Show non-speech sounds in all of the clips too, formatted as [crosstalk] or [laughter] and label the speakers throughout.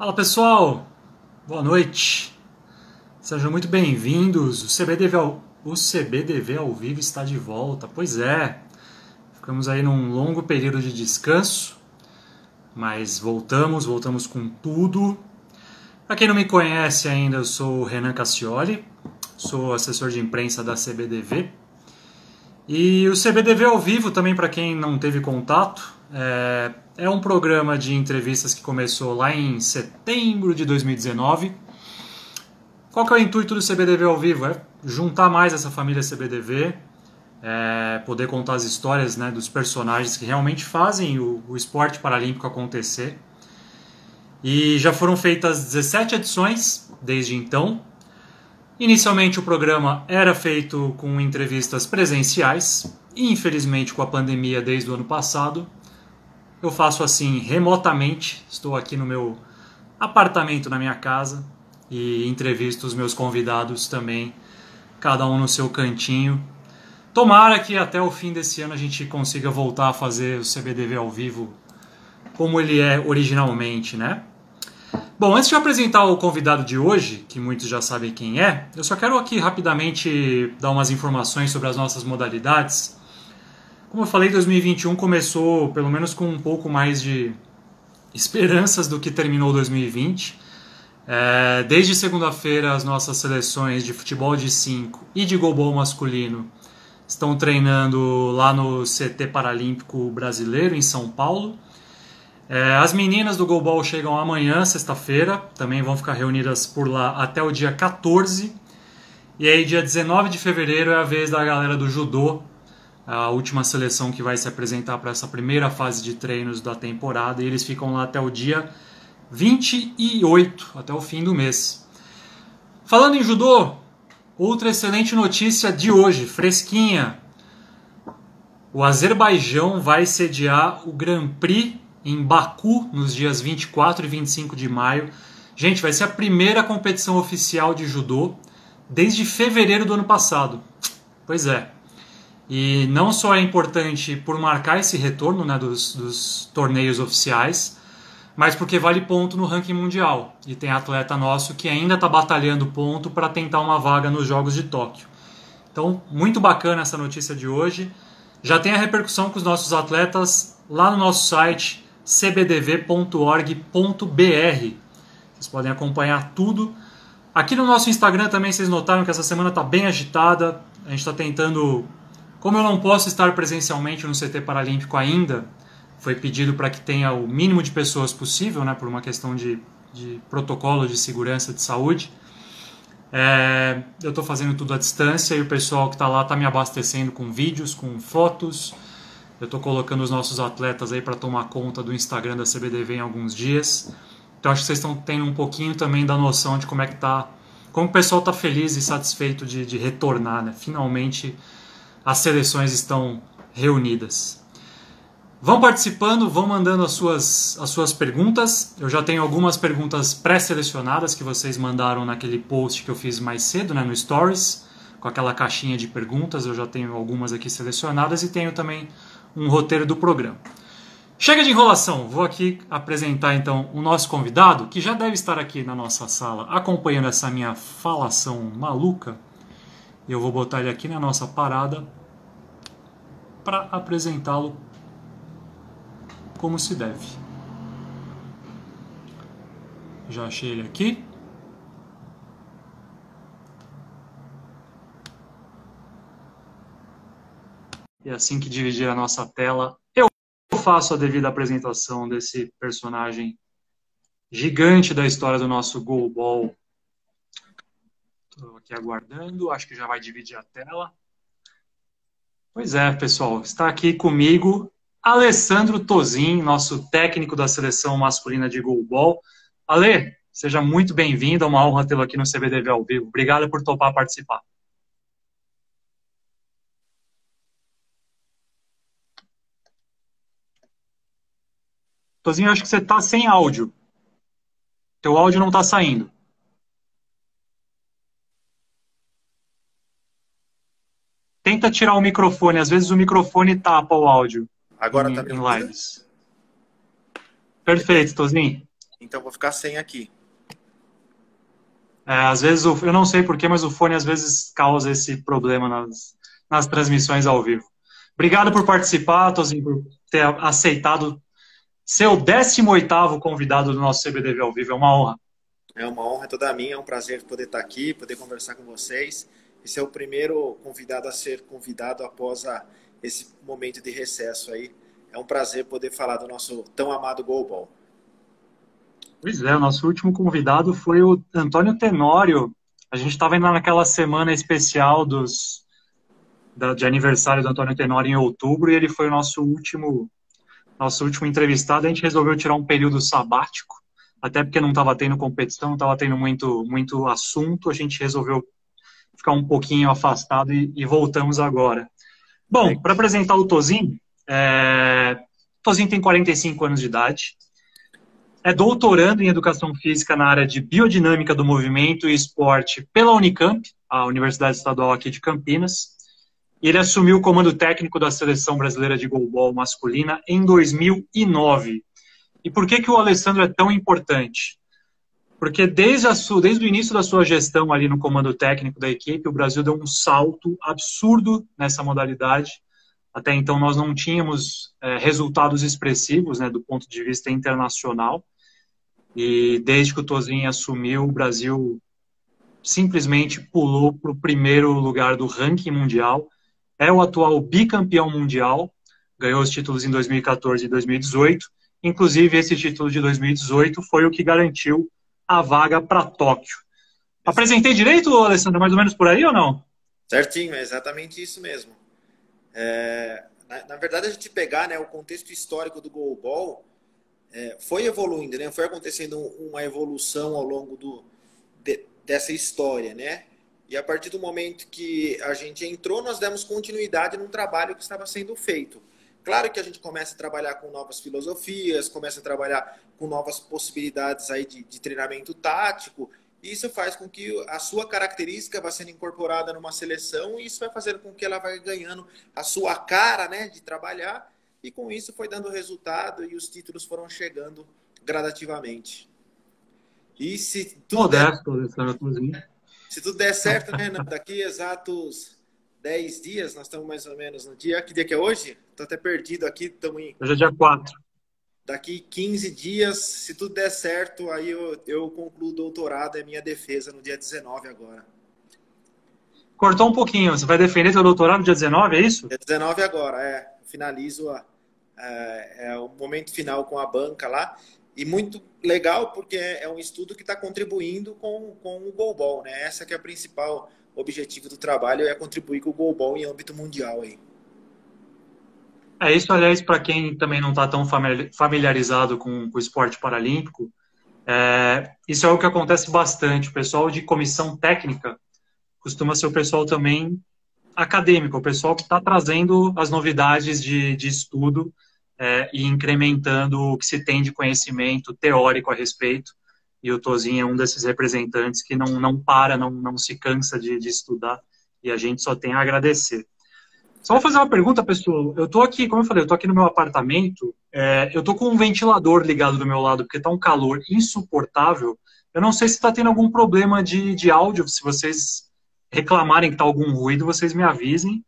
Speaker 1: Fala pessoal, boa noite. Sejam muito bem-vindos. O CBDV, ao, o CBDV ao vivo está de volta. Pois é, ficamos aí num longo período de descanso, mas voltamos, voltamos com tudo. Para quem não me conhece ainda, eu sou o Renan Cassioli, sou assessor de imprensa da CBDV. E o CBDV ao vivo, também para quem não teve contato, é, é um programa de entrevistas que começou lá em setembro de 2019. Qual que é o intuito do CBDV ao vivo? É juntar mais essa família CBDV, é, poder contar as histórias né, dos personagens que realmente fazem o, o esporte paralímpico acontecer. E já foram feitas 17 edições desde então. Inicialmente o programa era feito com entrevistas presenciais, e infelizmente com a pandemia desde o ano passado, eu faço assim remotamente, estou aqui no meu apartamento na minha casa e entrevisto os meus convidados também, cada um no seu cantinho. Tomara que até o fim desse ano a gente consiga voltar a fazer o CBDV ao vivo como ele é originalmente, né? Bom, antes de apresentar o convidado de hoje, que muitos já sabem quem é, eu só quero aqui rapidamente dar umas informações sobre as nossas modalidades como eu falei, 2021 começou pelo menos com um pouco mais de esperanças do que terminou 2020. É, desde segunda-feira, as nossas seleções de futebol de 5 e de goalball masculino estão treinando lá no CT Paralímpico Brasileiro, em São Paulo. É, as meninas do goalball chegam amanhã, sexta-feira, também vão ficar reunidas por lá até o dia 14. E aí, dia 19 de fevereiro, é a vez da galera do judô a última seleção que vai se apresentar para essa primeira fase de treinos da temporada e eles ficam lá até o dia 28, até o fim do mês. Falando em judô, outra excelente notícia de hoje, fresquinha. O Azerbaijão vai sediar o Grand Prix em Baku nos dias 24 e 25 de maio. Gente, vai ser a primeira competição oficial de judô desde fevereiro do ano passado. Pois é, e não só é importante por marcar esse retorno né, dos, dos torneios oficiais, mas porque vale ponto no ranking mundial. E tem atleta nosso que ainda está batalhando ponto para tentar uma vaga nos Jogos de Tóquio. Então, muito bacana essa notícia de hoje. Já tem a repercussão com os nossos atletas lá no nosso site cbdv.org.br. Vocês podem acompanhar tudo. Aqui no nosso Instagram também vocês notaram que essa semana está bem agitada. A gente está tentando como eu não posso estar presencialmente no CT Paralímpico ainda, foi pedido para que tenha o mínimo de pessoas possível, né, por uma questão de, de protocolo de segurança de saúde. É, eu estou fazendo tudo à distância e o pessoal que está lá está me abastecendo com vídeos, com fotos. Eu estou colocando os nossos atletas aí para tomar conta do Instagram da CBDV em alguns dias. Então acho que vocês estão tendo um pouquinho também da noção de como é que tá, como o pessoal está feliz e satisfeito de, de retornar, né? Finalmente as seleções estão reunidas. Vão participando, vão mandando as suas, as suas perguntas. Eu já tenho algumas perguntas pré-selecionadas que vocês mandaram naquele post que eu fiz mais cedo, né, no Stories, com aquela caixinha de perguntas. Eu já tenho algumas aqui selecionadas e tenho também um roteiro do programa. Chega de enrolação, vou aqui apresentar então o nosso convidado, que já deve estar aqui na nossa sala acompanhando essa minha falação maluca. Eu vou botar ele aqui na nossa parada para apresentá-lo como se deve. Já achei ele aqui. E assim que dividir a nossa tela, eu faço a devida apresentação desse personagem gigante da história do nosso goalball Estou aqui aguardando, acho que já vai dividir a tela. Pois é, pessoal, está aqui comigo Alessandro Tozin, nosso técnico da seleção masculina de goalball. Ale, seja muito bem-vindo, é uma honra tê-lo aqui no CBDV ao vivo. Obrigado por topar participar. Tozinho, acho que você está sem áudio. Teu áudio não está saindo. Tenta tirar o microfone, às vezes o microfone tapa o áudio.
Speaker 2: Agora
Speaker 1: em,
Speaker 2: tá
Speaker 1: em lives. Perfeito, Tozinho.
Speaker 2: então vou ficar sem aqui.
Speaker 1: É, às vezes, eu não sei porquê, mas o fone às vezes causa esse problema nas, nas transmissões ao vivo. Obrigado por participar, Tozinho, por ter aceitado ser o 18º convidado do nosso CBDV ao vivo. É uma honra.
Speaker 2: É uma honra toda minha, é um prazer poder estar aqui, poder conversar com vocês. Esse é o primeiro convidado a ser convidado após a, esse momento de recesso aí. É um prazer poder falar do nosso tão amado Golball.
Speaker 1: Pois é, o nosso último convidado foi o Antônio Tenório. A gente estava indo naquela semana especial dos da, de aniversário do Antônio Tenório em outubro e ele foi o nosso último nosso último entrevistado. A gente resolveu tirar um período sabático, até porque não estava tendo competição, não estava tendo muito muito assunto. A gente resolveu ficar um pouquinho afastado e, e voltamos agora. Bom, para apresentar o Tozinho, é... Tozinho tem 45 anos de idade, é doutorando em Educação Física na área de Biodinâmica do Movimento e Esporte pela Unicamp, a Universidade Estadual aqui de Campinas. E ele assumiu o comando técnico da Seleção Brasileira de Golbol masculina em 2009. E por que, que o Alessandro é tão importante? Porque desde, sua, desde o início da sua gestão ali no comando técnico da equipe, o Brasil deu um salto absurdo nessa modalidade. Até então nós não tínhamos é, resultados expressivos né, do ponto de vista internacional. E desde que o Tozinho assumiu, o Brasil simplesmente pulou para o primeiro lugar do ranking mundial. É o atual bicampeão mundial, ganhou os títulos em 2014 e 2018. Inclusive, esse título de 2018 foi o que garantiu a vaga para Tóquio. Apresentei direito, Alessandro, mais ou menos por aí ou não?
Speaker 2: Certinho, é exatamente isso mesmo. É, na, na, verdade, a gente pegar né, o contexto histórico do goalball, é, foi evoluindo, né? Foi acontecendo uma evolução ao longo do, de, dessa história, né? E a partir do momento que a gente entrou, nós demos continuidade num trabalho que estava sendo feito. Claro que a gente começa a trabalhar com novas filosofias, começa a trabalhar com novas possibilidades aí de, de treinamento tático, isso faz com que a sua característica vá sendo incorporada numa seleção e isso vai fazendo com que ela vai ganhando a sua cara né, de trabalhar e com isso foi dando resultado e os títulos foram chegando gradativamente. E se tudo, Modesto, der, se tudo der certo, né, daqui exatos 10 dias, nós estamos mais ou menos no dia. Que dia que é hoje? Estou até perdido aqui. Estamos em...
Speaker 1: Hoje é dia 4
Speaker 2: daqui 15 dias, se tudo der certo, aí eu, eu concluo o doutorado, é minha defesa no dia 19 agora.
Speaker 1: Cortou um pouquinho, você vai defender seu doutorado no dia 19, é isso?
Speaker 2: Dia 19 agora, é. Finalizo a, é, é o momento final com a banca lá. E muito legal porque é um estudo que está contribuindo com, com o goalball, né? Essa que é o principal objetivo do trabalho, é contribuir com o goalball em âmbito mundial aí.
Speaker 1: É isso, aliás, para quem também não está tão familiarizado com, com, o esporte paralímpico, é, isso é o que acontece bastante. O pessoal de comissão técnica costuma ser o pessoal também acadêmico, o pessoal que está trazendo as novidades de, de estudo é, e incrementando o que se tem de conhecimento teórico a respeito. E o Tozinho é um desses representantes que não, não para, não, não se cansa de, de estudar, e a gente só tem a agradecer. Só vou fazer uma pergunta, pessoal. Eu tô aqui, como eu falei, eu tô aqui no meu apartamento. É, eu tô com um ventilador ligado do meu lado, porque tá um calor insuportável. Eu não sei se tá tendo algum problema de, de áudio. Se vocês reclamarem que tá algum ruído, vocês me avisem.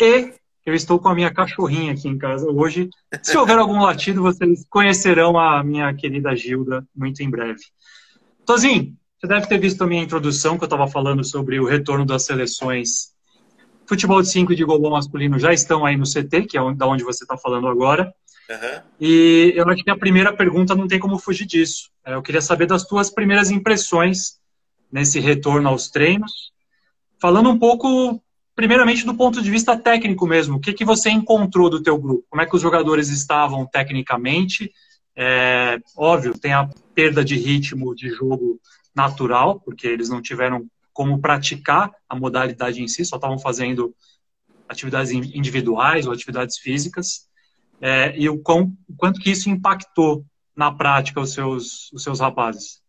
Speaker 1: E eu estou com a minha cachorrinha aqui em casa hoje. Se houver algum latido, vocês conhecerão a minha querida Gilda muito em breve. Tozinho, você deve ter visto a minha introdução, que eu estava falando sobre o retorno das seleções Futebol de 5 e de goalball masculino já estão aí no CT, que é da onde você está falando agora. Uhum. E eu acho que a primeira pergunta não tem como fugir disso. É, eu queria saber das tuas primeiras impressões nesse retorno aos treinos. Falando um pouco, primeiramente, do ponto de vista técnico mesmo. O que, que você encontrou do teu grupo? Como é que os jogadores estavam tecnicamente? É, óbvio, tem a perda de ritmo de jogo natural, porque eles não tiveram como praticar a modalidade em si, só estavam fazendo atividades individuais ou atividades físicas, é, e o, quão, o quanto que isso impactou na prática os seus, os seus rapazes.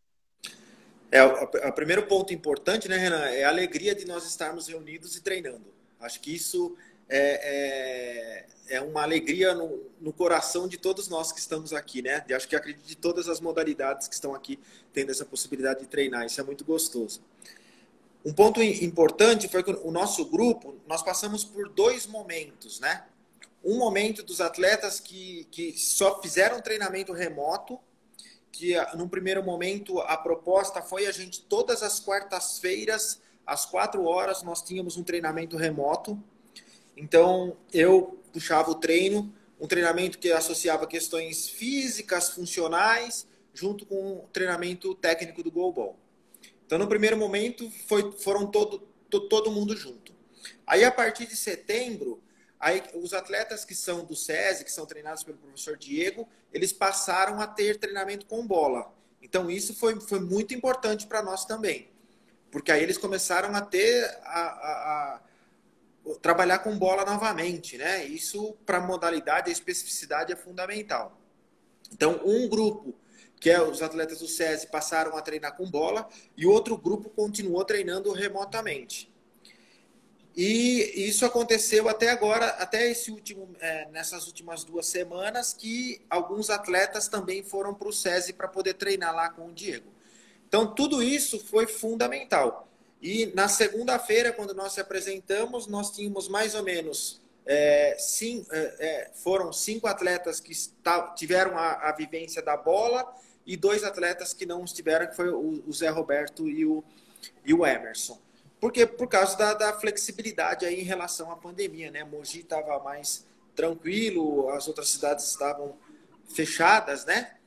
Speaker 2: É, o primeiro ponto importante, né, Renan, é a alegria de nós estarmos reunidos e treinando. Acho que isso é, é, é uma alegria no, no, coração de todos nós que estamos aqui, né? E acho que acredito de todas as modalidades que estão aqui tendo essa possibilidade de treinar. Isso é muito gostoso. Um ponto importante foi que o nosso grupo, nós passamos por dois momentos, né? Um momento dos atletas que, que só fizeram treinamento remoto, que num primeiro momento a proposta foi a gente, todas as quartas-feiras, às quatro horas, nós tínhamos um treinamento remoto. Então, eu puxava o treino, um treinamento que associava questões físicas, funcionais, junto com o treinamento técnico do goalball. Então, no primeiro momento, foi, foram todo, to, todo mundo junto. Aí, a partir de setembro, aí, os atletas que são do SESI, que são treinados pelo professor Diego, eles passaram a ter treinamento com bola. Então, isso foi, foi muito importante para nós também. Porque aí eles começaram a ter a, a, a trabalhar com bola novamente, né? Isso para a modalidade, a especificidade é fundamental. Então, um grupo que é os atletas do SESI passaram a treinar com bola e outro grupo continuou treinando remotamente. E isso aconteceu até agora, até esse último, é, nessas últimas duas semanas, que alguns atletas também foram para o SESI para poder treinar lá com o Diego. Então, tudo isso foi fundamental. E na segunda-feira, quando nós se apresentamos, nós tínhamos mais ou menos é, sim, é, é foram cinco atletas que tiveram a, a, vivência da bola e dois atletas que não estiveram, que foi o, o Zé Roberto e o, e o Emerson. Porque por causa da, da flexibilidade aí em relação à pandemia, né? Mogi estava mais tranquilo, as outras cidades estavam fechadas, né?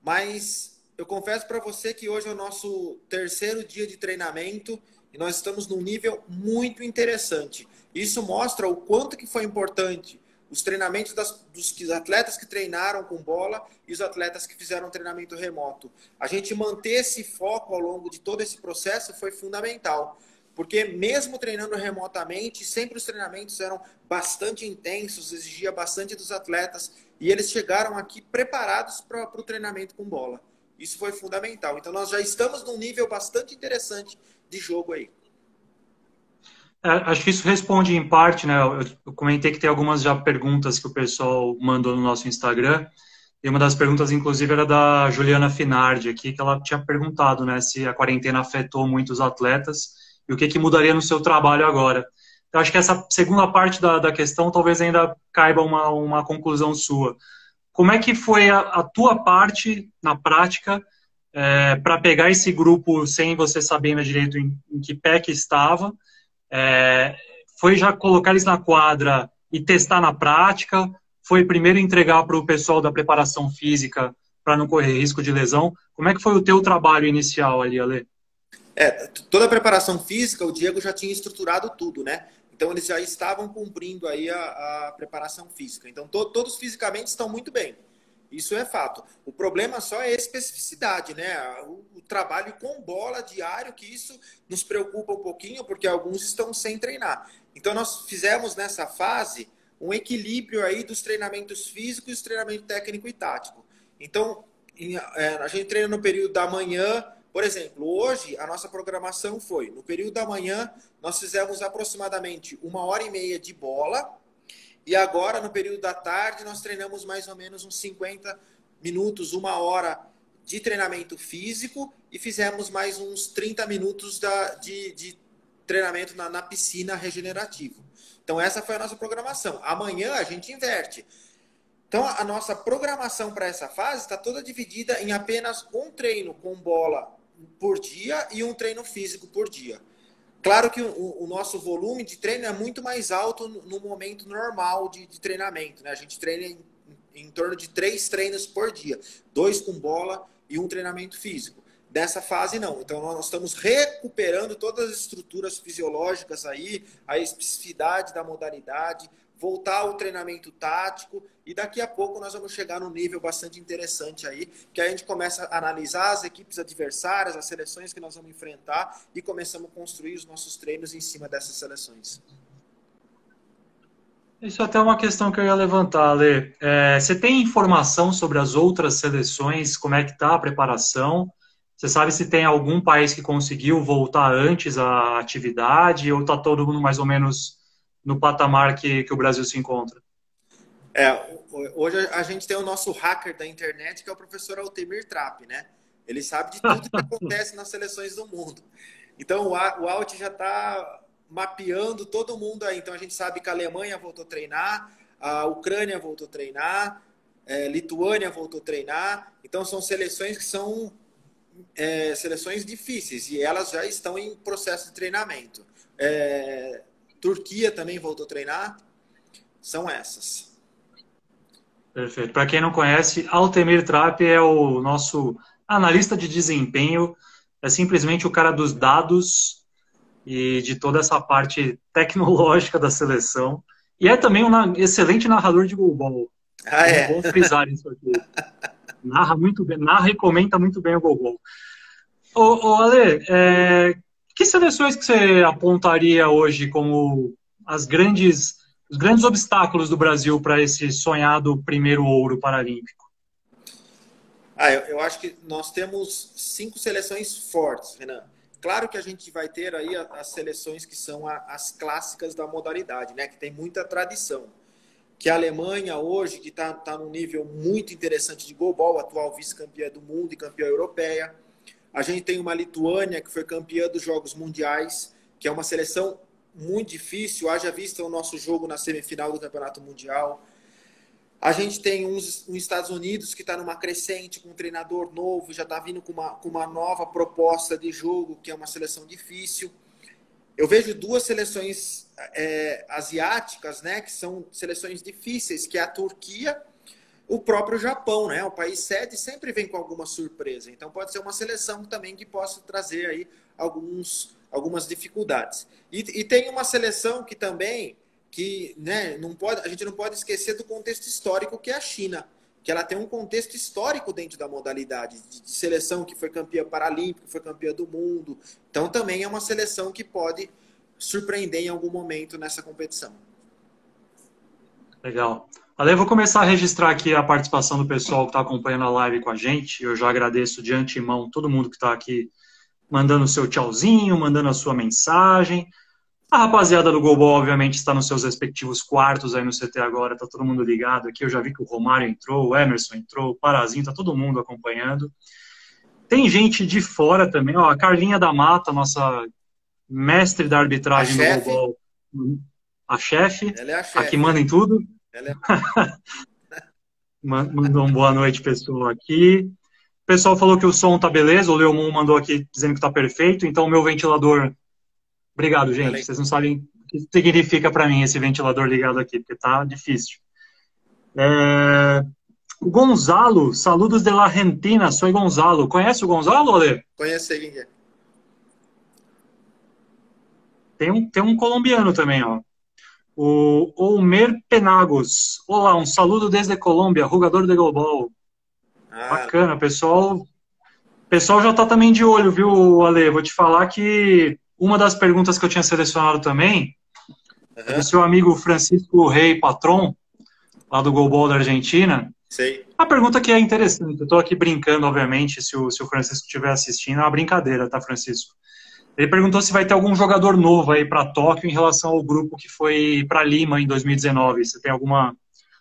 Speaker 2: Mas eu confesso para você que hoje é o nosso terceiro dia de treinamento e nós estamos num nível muito interessante. Isso mostra o quanto que foi importante os treinamentos das, dos atletas que treinaram com bola e os atletas que fizeram treinamento remoto. A gente manter esse foco ao longo de todo esse processo foi fundamental. Porque mesmo treinando remotamente, sempre os treinamentos eram bastante intensos, exigia bastante dos atletas, e eles chegaram aqui preparados para o treinamento com bola. Isso foi fundamental. Então nós já estamos num nível bastante interessante de jogo aí.
Speaker 1: É, acho que isso responde em parte, né? Eu comentei que tem algumas já perguntas que o pessoal mandou no nosso Instagram. E uma das perguntas, inclusive, era da Juliana Finardi aqui, que ela tinha perguntado, né, se a quarentena afetou muito os atletas e o que, que mudaria no seu trabalho agora. Eu acho que essa segunda parte da, da questão talvez ainda caiba uma, uma conclusão sua. Como é que foi a, a tua parte na prática é, para pegar esse grupo sem você sabendo direito em, em que pé que estava é, foi já colocar eles na quadra e testar na prática? Foi primeiro entregar para o pessoal da preparação física para não correr risco de lesão? Como é que foi o teu trabalho inicial ali, Ale?
Speaker 2: É, toda a preparação física, o Diego já tinha estruturado tudo, né? Então eles já estavam cumprindo aí a, a preparação física. Então to, todos fisicamente estão muito bem. Isso é fato. O problema só é a especificidade, né? O, o, trabalho com bola diário, que isso nos preocupa um pouquinho, porque alguns estão sem treinar. Então, nós fizemos nessa fase um equilíbrio aí dos treinamentos físicos, treinamento técnico e tático. Então, em, é, a gente treina no período da manhã. Por exemplo, hoje a nossa programação foi: no período da manhã, nós fizemos aproximadamente uma hora e meia de bola e agora, no período da tarde, nós treinamos mais ou menos uns 50 minutos, uma hora de treinamento físico e fizemos mais uns 30 minutos da, de, de treinamento na, na piscina regenerativo. Então, essa foi a nossa programação. Amanhã a gente inverte. Então, a nossa programação para essa fase está toda dividida em apenas um treino com bola por dia e um treino físico por dia. Claro que o, o, nosso volume de treino é muito mais alto no, no momento normal de, de, treinamento. Né? A gente treina em, em, torno de três treinos por dia: dois com bola e um treinamento físico. Dessa fase, não. Então, nós estamos recuperando todas as estruturas fisiológicas aí, a especificidade da modalidade, voltar ao treinamento tático e daqui a pouco nós vamos chegar num nível bastante interessante aí, que a gente começa a analisar as equipes adversárias, as seleções que nós vamos enfrentar e começamos a construir os nossos treinos em cima dessas seleções.
Speaker 1: Isso é até é uma questão que eu ia levantar, Ale. É, você tem informação sobre as outras seleções, como é que está a preparação? Você sabe se tem algum país que conseguiu voltar antes à atividade ou está todo mundo mais ou menos no patamar que, que o Brasil se encontra?
Speaker 2: É, hoje a gente tem o nosso hacker da internet, que é o professor Altemir Trapp, né? Ele sabe de tudo que [laughs] acontece nas seleções do mundo. Então o Alt já está mapeando todo mundo aí. Então a gente sabe que a Alemanha voltou a treinar, a Ucrânia voltou a treinar, é, Lituânia voltou a treinar. Então são seleções que são é, seleções difíceis e elas já estão em processo de treinamento. É, Turquia também voltou a treinar. São essas.
Speaker 1: Perfeito. Para quem não conhece, Altemir Trapp é o nosso analista de desempenho, é simplesmente o cara dos dados e de toda essa parte tecnológica da seleção. E é também um excelente narrador de golbol.
Speaker 2: Ah, é?
Speaker 1: Vou frisar isso aqui. [laughs] narra muito bem, narra e comenta muito bem o golbol. Ô, ô Ale, é, que seleções que você apontaria hoje como as grandes, os grandes obstáculos do Brasil para esse sonhado primeiro ouro paralímpico?
Speaker 2: Ah, eu, eu acho que nós temos cinco seleções fortes, Renan. Claro que a gente vai ter aí as seleções que são as clássicas da modalidade, né? Que tem muita tradição. Que a Alemanha hoje, que está tá num nível muito interessante de goalball, atual vice-campeã do mundo e campeã europeia. A gente tem uma Lituânia que foi campeã dos Jogos Mundiais, que é uma seleção muito difícil. Haja vista o nosso jogo na semifinal do Campeonato Mundial. A gente tem uns, uns Estados Unidos que está numa crescente com um treinador novo, já está vindo com uma, com uma nova proposta de jogo, que é uma seleção difícil. Eu vejo duas seleções é, asiáticas, né, que são seleções difíceis, que é a Turquia, o próprio Japão, né? O país sede sempre vem com alguma surpresa. Então pode ser uma seleção também que possa trazer aí alguns, algumas dificuldades. E, e tem uma seleção que também que né, não pode, a gente não pode esquecer do contexto histórico que é a China, que ela tem um contexto histórico dentro da modalidade de, de seleção que foi campeã paralímpica, foi campeã do mundo. Então também é uma seleção que pode surpreender em algum momento nessa competição.
Speaker 1: Legal. Ale, vou começar a registrar aqui a participação do pessoal que está acompanhando a live com a gente. Eu já agradeço de antemão todo mundo que está aqui mandando o seu tchauzinho, mandando a sua mensagem. A rapaziada do Global, obviamente, está nos seus respectivos quartos aí no CT agora, tá todo mundo ligado aqui. Eu já vi que o Romário entrou, o Emerson entrou, o Parazinho, tá todo mundo acompanhando. Tem gente de fora também, ó, a Carlinha da Mata, nossa mestre da arbitragem do Global. A chefe,
Speaker 2: Ela é a, chefe.
Speaker 1: a que manda em tudo.
Speaker 2: Ela é... [laughs]
Speaker 1: Mandou um boa noite, pessoal, aqui. O pessoal falou que o som tá beleza, o Leomon mandou aqui dizendo que tá perfeito, então o meu ventilador Obrigado, gente. Vocês não sabem o que significa para mim esse ventilador ligado aqui, porque tá difícil. É... O Gonzalo, saludos de la Argentina, sou Gonzalo. Conhece o Gonzalo, Ale?
Speaker 2: Conheço quem é.
Speaker 1: Tem um, tem um colombiano também, ó. O Omer Penagos. Olá, um saludo desde Colômbia, jogador de global. Ah. Bacana, pessoal. pessoal já tá também de olho, viu, Ale? Vou te falar que uma das perguntas que eu tinha selecionado também uhum. é do seu amigo Francisco Rei Patron, lá do Golbol da Argentina.
Speaker 2: Sei.
Speaker 1: A pergunta que é interessante, eu estou aqui brincando, obviamente, se o, se o Francisco estiver assistindo, é uma brincadeira, tá, Francisco? Ele perguntou se vai ter algum jogador novo aí para Tóquio em relação ao grupo que foi para Lima em 2019. Você tem alguma,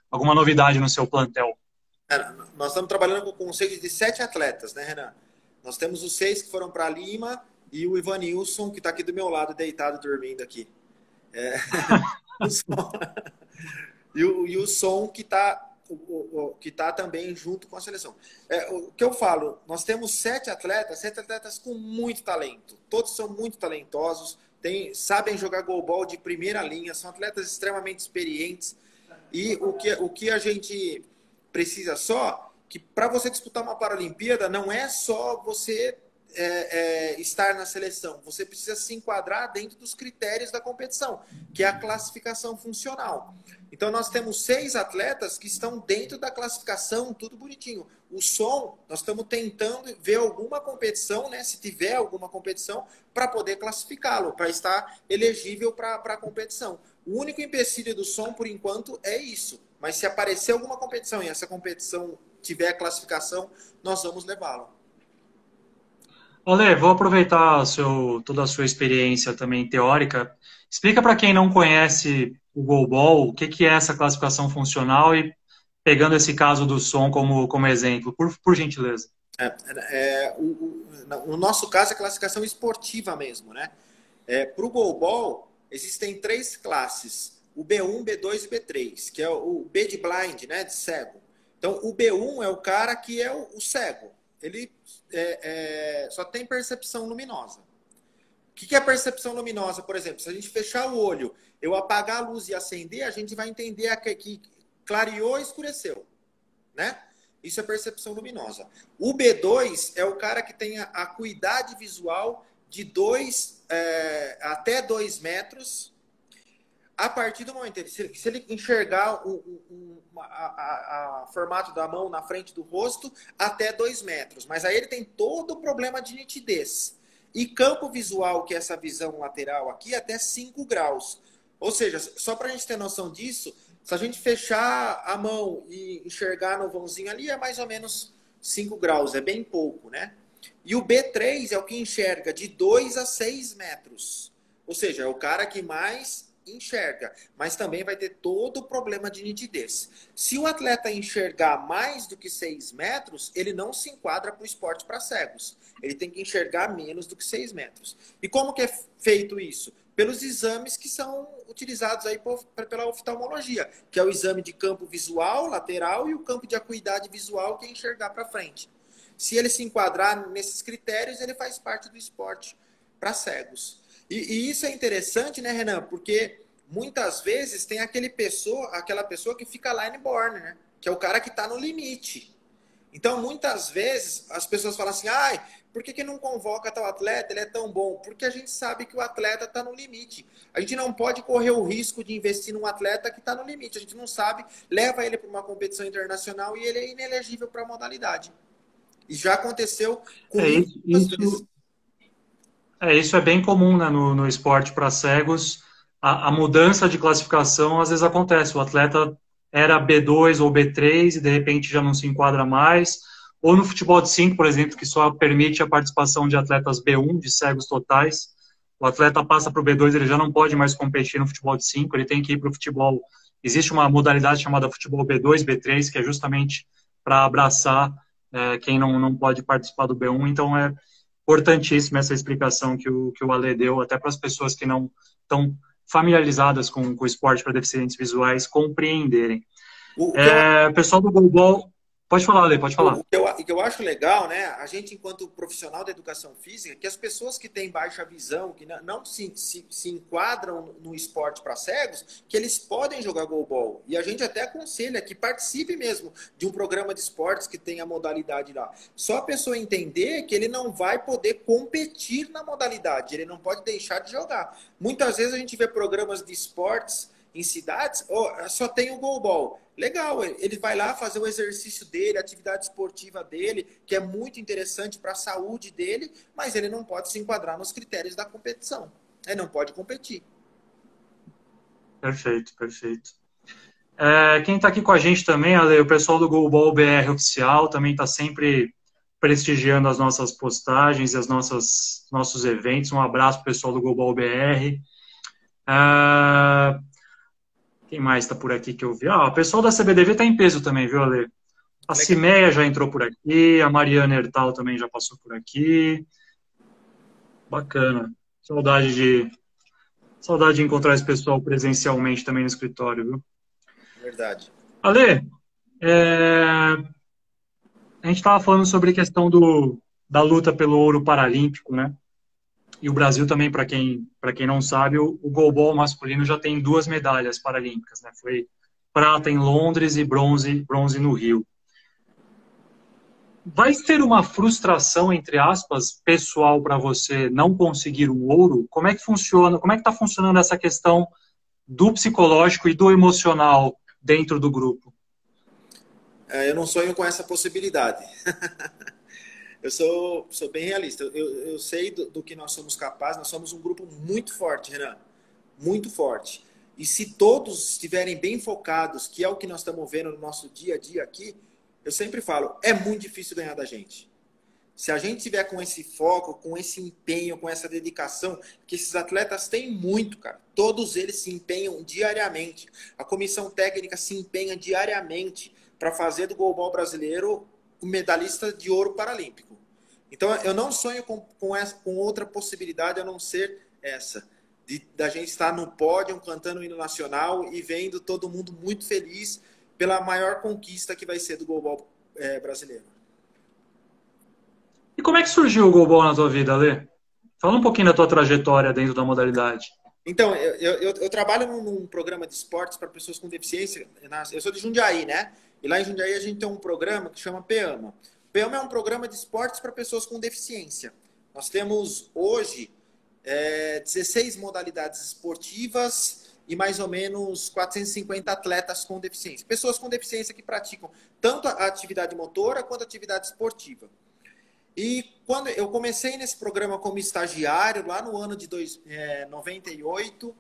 Speaker 1: alguma novidade no seu plantel?
Speaker 2: É, nós estamos trabalhando com o conceito de sete atletas, né, Renan? Nós temos os seis que foram para Lima, e o Ivanilson, que está aqui do meu lado, deitado, dormindo aqui. É... [laughs] e, o, e o som que está que está também junto com a seleção. É, o que eu falo, nós temos sete atletas, sete atletas com muito talento. Todos são muito talentosos, tem, sabem jogar golbol de primeira linha, são atletas extremamente experientes. E o que, o que a gente precisa só, que para você disputar uma Paralimpíada, não é só você é, é, estar na seleção, você precisa se enquadrar dentro dos critérios da competição, que é a classificação funcional. Então, nós temos seis atletas que estão dentro da classificação, tudo bonitinho. O som, nós estamos tentando ver alguma competição, né, se tiver alguma competição, para poder classificá-lo, para estar elegível para a competição. O único empecilho do som, por enquanto, é isso. Mas se aparecer alguma competição e essa competição tiver classificação, nós vamos levá-lo.
Speaker 1: Olê, vou aproveitar seu, toda a sua experiência também teórica. Explica para quem não conhece o goalball, o que, que é essa classificação funcional e pegando esse caso do som como, como exemplo, por, por gentileza.
Speaker 2: É, é, o, o, no nosso caso, é classificação esportiva mesmo, né? É, para o goalball, existem três classes, o B1, B2 e B3, que é o B de blind, né, de cego. Então, o B1 é o cara que é o, o cego. Ele é, é, só tem percepção luminosa. O que, que é percepção luminosa, por exemplo? Se a gente fechar o olho, eu apagar a luz e acender, a gente vai entender que, que clareou e escureceu, né? Isso é percepção luminosa. O B2 é o cara que tem a acuidade visual de dois, é, até 2 metros a partir do momento, se, se ele enxergar o, o, o a, a, a, formato da mão na frente do rosto, até 2 metros. Mas aí ele tem todo o problema de nitidez. E campo visual, que é essa visão lateral aqui, até 5 graus. Ou seja, só para a gente ter noção disso, se a gente fechar a mão e enxergar no vãozinho ali, é mais ou menos 5 graus, é bem pouco, né? E o B3 é o que enxerga de 2 a 6 metros. Ou seja, é o cara que mais enxerga, mas também vai ter todo o problema de nitidez. Se o atleta enxergar mais do que 6 metros, ele não se enquadra para o esporte para cegos. Ele tem que enxergar menos do que 6 metros. E como que é feito isso? Pelos exames que são utilizados aí pela oftalmologia, que é o exame de campo visual lateral e o campo de acuidade visual, que é enxergar para frente. Se ele se enquadrar nesses critérios, ele faz parte do esporte para cegos. E, e, isso é interessante, né, Renan? Porque muitas vezes tem aquele pessoa, aquela pessoa que fica lineborn, né? Que é o cara que está no limite. Então, muitas vezes, as pessoas falam assim, ai, por que, que não convoca tal atleta? Ele é tão bom. Porque a gente sabe que o atleta está no limite. A gente não pode correr o risco de investir num atleta que está no limite. A gente não sabe, leva ele para uma competição internacional e ele é inelegível para a modalidade. E já aconteceu com
Speaker 1: é, isso, é, isso é bem comum né, no, no esporte para cegos. A, a, mudança de classificação às vezes acontece. O atleta era B2 ou B3 e de repente já não se enquadra mais. Ou no futebol de 5, por exemplo, que só permite a participação de atletas B1, de cegos totais. O atleta passa para o B2, ele já não pode mais competir no futebol de 5, ele tem que ir para o futebol. Existe uma modalidade chamada futebol B2, B3, que é justamente para abraçar é, quem não, não pode participar do B1. Então é importantíssima essa explicação que o, que o Ale deu, até para as pessoas que não estão familiarizadas com, com o esporte para deficientes visuais compreenderem. O, é, eu... pessoal do Golbol, Pode falar, Ale, pode falar.
Speaker 2: O que, eu, que eu acho legal, né? A gente, enquanto profissional da educação física, que as pessoas que têm baixa visão, que não se, se, se enquadram no esporte para cegos, que eles podem jogar goalball. E a gente até aconselha que participe mesmo de um programa de esportes que tem a modalidade lá. Só a pessoa entender que ele não vai poder competir na modalidade, ele não pode deixar de jogar. Muitas vezes a gente vê programas de esportes em cidades, oh, só tem o goalball. Legal, ele vai lá fazer o exercício dele, a atividade esportiva dele, que é muito interessante para a saúde dele, mas ele não pode se enquadrar nos critérios da competição. Ele não pode competir.
Speaker 1: Perfeito, perfeito. É, quem está aqui com a gente também, Ale, o pessoal do Goalball BR Oficial também está sempre prestigiando as nossas postagens e nossas nossos eventos. Um abraço pessoal do Goalball BR. É, quem mais está por aqui que eu vi? Ah, o pessoal da CBDV está em peso também, viu, Ale? A Cimeia já entrou por aqui, a Mariana Hertal também já passou por aqui. Bacana. Saudade de saudade de encontrar esse pessoal presencialmente também no escritório, viu?
Speaker 2: Verdade.
Speaker 1: Ale, é... a gente estava falando sobre a questão do, da luta pelo ouro paralímpico, né? E o Brasil também, para quem, quem não sabe, o, o goalball masculino já tem duas medalhas paralímpicas, né? Foi prata em Londres e bronze, bronze no Rio. Vai ser uma frustração, entre aspas, pessoal para você não conseguir um ouro? Como é que funciona? Como é que está funcionando essa questão do psicológico e do emocional dentro do grupo?
Speaker 2: É, eu não sonho com essa possibilidade. [laughs] eu sou, sou bem realista. Eu, eu sei do, do, que nós somos capazes. Nós somos um grupo muito forte, Renan. Muito forte. E se todos estiverem bem focados, que é o que nós estamos vendo no nosso dia a dia aqui, eu sempre falo, é muito difícil ganhar da gente. Se a gente tiver com esse foco, com esse empenho, com essa dedicação, que esses atletas têm muito, cara. Todos eles se empenham diariamente. A comissão técnica se empenha diariamente para fazer do goalball brasileiro medalhista de ouro paralímpico. Então, eu não sonho com, com, essa, com outra possibilidade a não ser essa. De, da gente estar no pódio, cantando o hino nacional e vendo todo mundo muito feliz pela maior conquista que vai ser do goalball é, brasileiro.
Speaker 1: E como é que surgiu o goalball na tua vida, Lê? Fala um pouquinho da tua trajetória dentro da modalidade.
Speaker 2: Então, eu, eu, eu trabalho num, num, programa de esportes para pessoas com deficiência. Eu sou de Jundiaí, né? E lá em Jundiaí a gente tem um programa que chama PEAMA. PEAMA é um programa de esportes para pessoas com deficiência. Nós temos hoje é, 16 modalidades esportivas e mais ou menos 450 atletas com deficiência. Pessoas com deficiência que praticam tanto a atividade motora quanto a atividade esportiva. E quando eu comecei nesse programa como estagiário, lá no ano de dois, é, 98,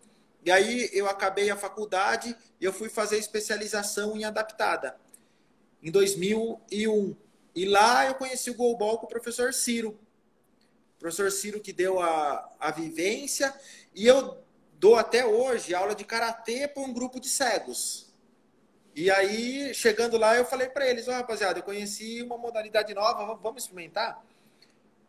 Speaker 2: e aí eu acabei a faculdade e eu fui fazer especialização em adaptada, em 2001. E lá eu conheci o goalball com o professor Ciro. O professor Ciro que deu a, a vivência, e eu dou até hoje aula de karatê para um grupo de cegos. E aí, chegando lá, eu falei para eles: Ó, oh, rapaziada, eu conheci uma modalidade nova, vamos experimentar?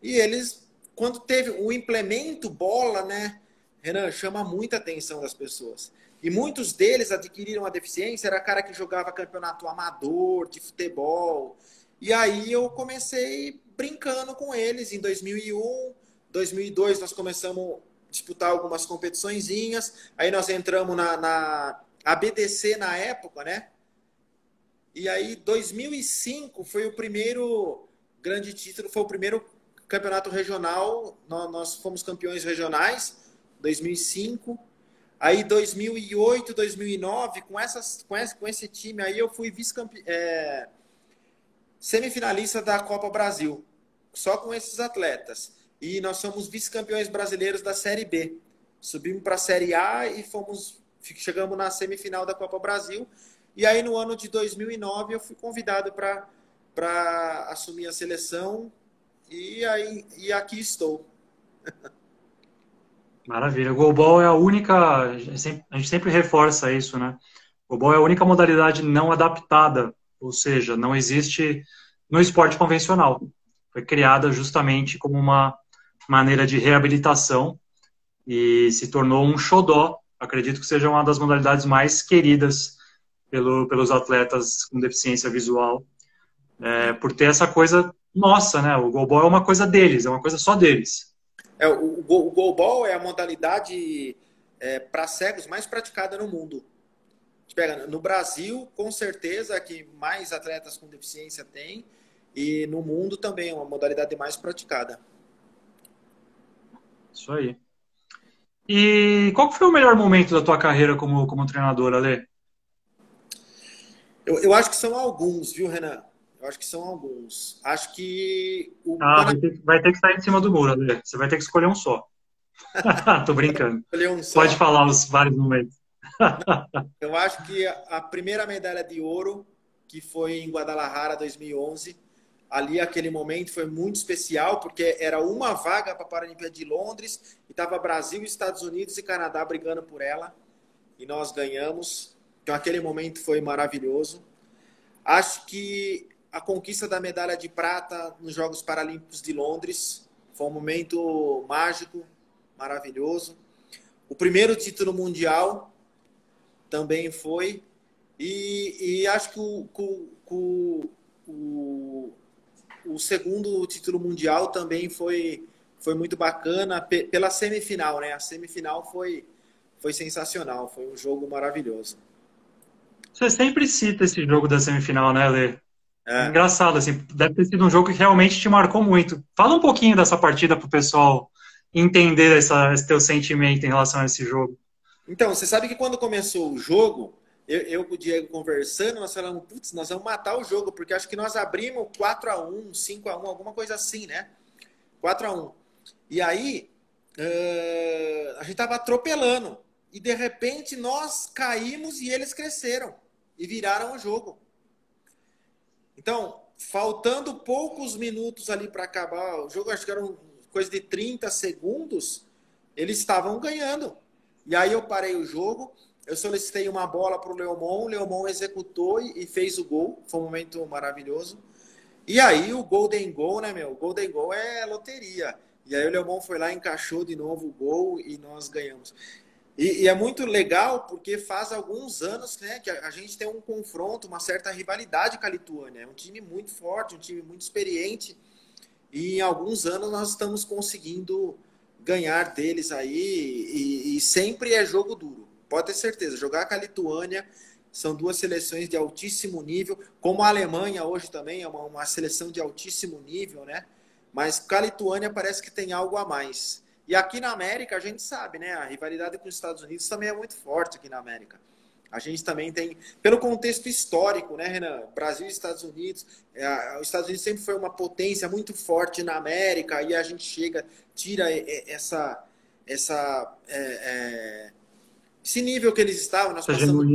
Speaker 2: E eles, quando teve o implemento bola, né, Renan, chama muita atenção das pessoas. E muitos deles adquiriram a deficiência, era cara que jogava campeonato amador, de futebol. E aí eu comecei brincando com eles em 2001, 2002 nós começamos a disputar algumas competiçõezinhas. Aí nós entramos na, na ABDC na época, né? E aí, 2005 foi o primeiro grande título, foi o primeiro campeonato regional. Nós fomos campeões regionais, 2005. Aí, 2008, 2009, com, essas, com, esse, com esse time aí, eu fui vice é, semifinalista da Copa Brasil, só com esses atletas. E nós somos vice-campeões brasileiros da Série B. Subimos para a Série A e fomos chegamos na semifinal da Copa Brasil e aí, no ano de 2009, eu fui convidado para assumir a seleção e, aí, e aqui estou. [laughs]
Speaker 1: Maravilha. Goalball é a única, a gente sempre reforça isso, né? O goalball é a única modalidade não adaptada, ou seja, não existe no esporte convencional. Foi criada justamente como uma maneira de reabilitação e se tornou um xodó. Acredito que seja uma das modalidades mais queridas pelo, pelos atletas com deficiência visual, é, por ter essa coisa nossa, né? O goalball é uma coisa deles, é uma coisa só deles.
Speaker 2: É, o, o, goalball é a modalidade é, para cegos mais praticada no mundo. Pega, no Brasil, com certeza, que mais atletas com deficiência tem, e no mundo também é uma modalidade mais praticada.
Speaker 1: Isso aí. E qual foi o melhor momento da tua carreira como, como treinador, Ale?
Speaker 2: Eu, eu acho que são alguns, viu, Renan? Eu acho que são alguns. Acho que
Speaker 1: o. Ah, vai, ter, vai ter que estar em cima do muro, André. Você vai ter que escolher um só. [laughs] Tô brincando. Um Pode falar os vários momentos.
Speaker 2: eu acho que a primeira medalha de ouro, que foi em Guadalajara 2011, ali aquele momento foi muito especial, porque era uma vaga para a Paralimpíada de Londres, e estava Brasil, Estados Unidos e Canadá brigando por ela, e nós ganhamos. Então, aquele momento foi maravilhoso. Acho que a conquista da medalha de prata nos Jogos Paralímpicos de Londres foi um momento mágico, maravilhoso. O primeiro título mundial também foi. E, e acho que o, o, o, o, segundo título mundial também foi, foi muito bacana pela semifinal, né? A semifinal foi, foi sensacional, foi um jogo maravilhoso.
Speaker 1: Você sempre cita esse jogo da semifinal, né, Lê? É. Engraçado, assim, deve ter sido um jogo que realmente te marcou muito. Fala um pouquinho dessa partida para o pessoal entender essa, esse teu sentimento em relação a esse jogo.
Speaker 2: Então, você sabe que quando começou o jogo, eu, eu com o Diego conversando, nós falamos, putz, nós vamos matar o jogo, porque acho que nós abrimos 4 a 1 5 a 1 alguma coisa assim, né? 4 a 1 E aí, uh, a gente tava atropelando. E de repente nós caímos e eles cresceram e viraram o jogo. Então, faltando poucos minutos ali para acabar o jogo, acho que eram coisa de 30 segundos, eles estavam ganhando. E aí eu parei o jogo, eu solicitei uma bola para o Leomon, o Leomon executou e fez o gol, foi um momento maravilhoso. E aí o Golden Goal, né, meu? O Golden Goal é loteria. E aí o Leomon foi lá, encaixou de novo o gol e nós ganhamos. E, e, é muito legal porque faz alguns anos né, que a, a, gente tem um confronto, uma certa rivalidade com a Lituânia. É um time muito forte, um time muito experiente. E em alguns anos nós estamos conseguindo ganhar deles aí. E, e sempre é jogo duro. Pode ter certeza. Jogar com a Lituânia são duas seleções de altíssimo nível. Como a Alemanha hoje também é uma, uma seleção de altíssimo nível, né? Mas com a Lituânia parece que tem algo a mais. E aqui na América, a gente sabe, né? A rivalidade com os Estados Unidos também é muito forte aqui na América. A gente também tem, pelo contexto histórico, né, Renan? Brasil e Estados Unidos. É, os Estados Unidos sempre foi uma potência muito forte na América, e a gente chega, tira essa, essa, é, é, esse nível que eles estavam, nós passamos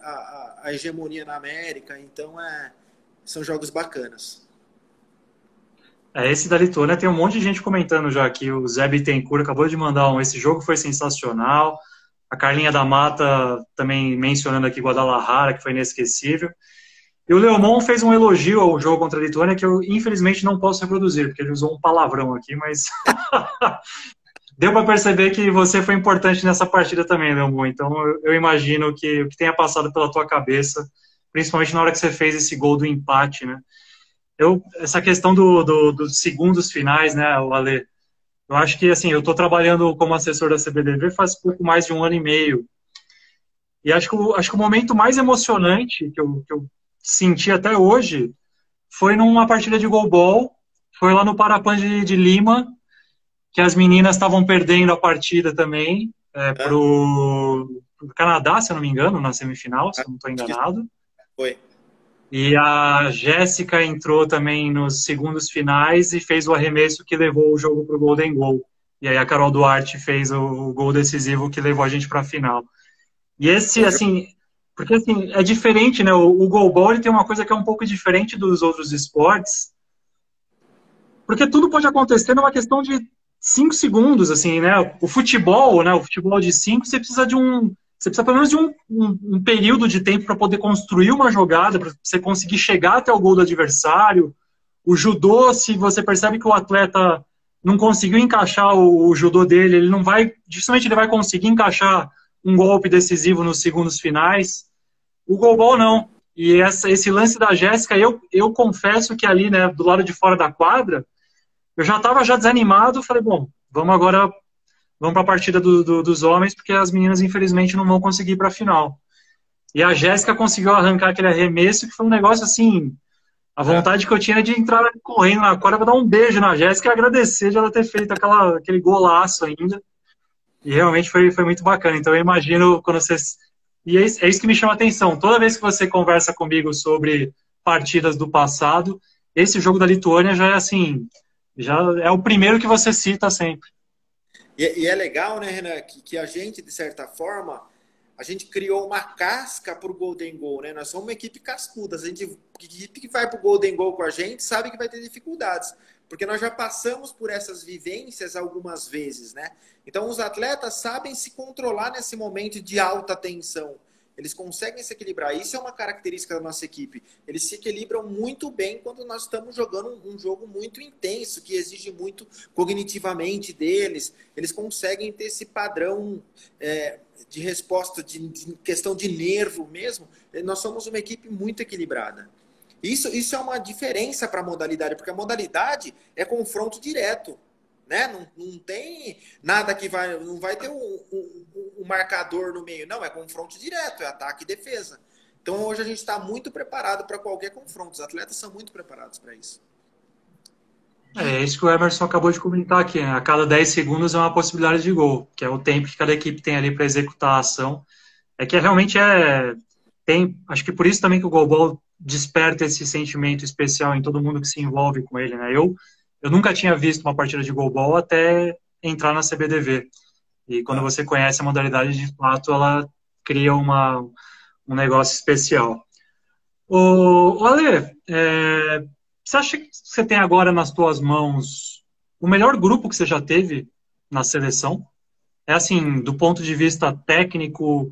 Speaker 2: a, a, a, hegemonia na América, então é, são jogos bacanas.
Speaker 1: É, esse da Lituânia tem um monte de gente comentando já aqui. O Zé Bittencourt acabou de mandar um. Esse jogo foi sensacional. A Carlinha da Mata também mencionando aqui Guadalajara, que foi inesquecível. E o Leomon fez um elogio ao jogo contra a Lituânia que eu, infelizmente, não posso reproduzir, porque ele usou um palavrão aqui, mas. [laughs] Deu para perceber que você foi importante nessa partida também, Leomon. Então eu, eu imagino que o que tenha passado pela tua cabeça, principalmente na hora que você fez esse gol do empate, né? Eu, essa questão do, do, dos segundos finais, né, Ale? Eu acho que, assim, eu estou trabalhando como assessor da CBDV faz pouco mais de um ano e meio. E acho que, acho que o momento mais emocionante que eu, que eu senti até hoje foi numa partida de goalball, foi lá no Parapan de, de Lima, que as meninas estavam perdendo a partida também é, é. pro, pro Canadá, se eu não me engano, na semifinal, se eu não estou enganado.
Speaker 2: Foi.
Speaker 1: E a Jéssica entrou também nos segundos finais e fez o arremesso que levou o jogo para o Golden Goal. E aí a Carol Duarte fez o gol decisivo que levou a gente para a final. E esse, assim, porque assim, é diferente, né? O, o goalball tem uma coisa que é um pouco diferente dos outros esportes, porque tudo pode acontecer numa questão de cinco segundos, assim, né? O futebol, né? O futebol de cinco, você precisa de um você precisa pelo menos de um, um, um período de tempo para poder construir uma jogada, para você conseguir chegar até o gol do adversário. O judô, se você percebe que o atleta não conseguiu encaixar o, o judô dele, ele não vai, dificilmente ele vai conseguir encaixar um golpe decisivo nos segundos finais. O golbol não. E essa, esse lance da Jéssica, eu, eu confesso que ali, né, do lado de fora da quadra, eu já estava já desanimado, falei, bom, vamos agora vão para a partida do, do, dos homens, porque as meninas, infelizmente, não vão conseguir para a final. E a Jéssica conseguiu arrancar aquele arremesso, que foi um negócio assim. A vontade que eu tinha de entrar correndo na quadra para dar um beijo na Jéssica e agradecer de ela ter feito aquela, aquele golaço ainda. E realmente foi, foi muito bacana. Então eu imagino quando vocês. E é isso, é isso que me chama atenção. Toda vez que você conversa comigo sobre partidas do passado, esse jogo da Lituânia já é assim. Já é o primeiro que você cita sempre.
Speaker 2: E, e é legal, né, Renan, que, que, a gente, de certa forma, a gente criou uma casca para o Golden Goal, né? Nós somos uma equipe cascuda. A gente, equipe que vai para o Golden Goal com a gente sabe que vai ter dificuldades, porque nós já passamos por essas vivências algumas vezes, né? Então, os atletas sabem se controlar nesse momento de alta tensão. Eles conseguem se equilibrar. Isso é uma característica da nossa equipe. Eles se equilibram muito bem quando nós estamos jogando um, jogo muito intenso, que exige muito cognitivamente deles. Eles conseguem ter esse padrão é, de resposta, de, de, questão de nervo mesmo. Nós somos uma equipe muito equilibrada. Isso, isso é uma diferença para a modalidade, porque a modalidade é confronto direto né? Não, não tem nada que vai. Não vai ter um, um, marcador no meio. Não, é confronto direto, é ataque e defesa. Então hoje a gente está muito preparado para qualquer confronto. Os atletas são muito preparados para isso.
Speaker 1: É, é isso que o Emerson acabou de comentar aqui. Né? A cada 10 segundos é uma possibilidade de gol, que é o tempo que cada equipe tem ali para executar a ação. É que realmente é. Tem, acho que por isso também que o goalball desperta esse sentimento especial em todo mundo que se envolve com ele. Né? Eu eu nunca tinha visto uma partida de goalball até entrar na CBDV. E quando você conhece a modalidade, de fato, ela cria uma, um negócio especial. Ô, Ale, é, você acha que você tem agora nas suas mãos o melhor grupo que você já teve na seleção? É assim, do ponto de vista técnico,